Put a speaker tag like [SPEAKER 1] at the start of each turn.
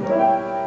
[SPEAKER 1] Or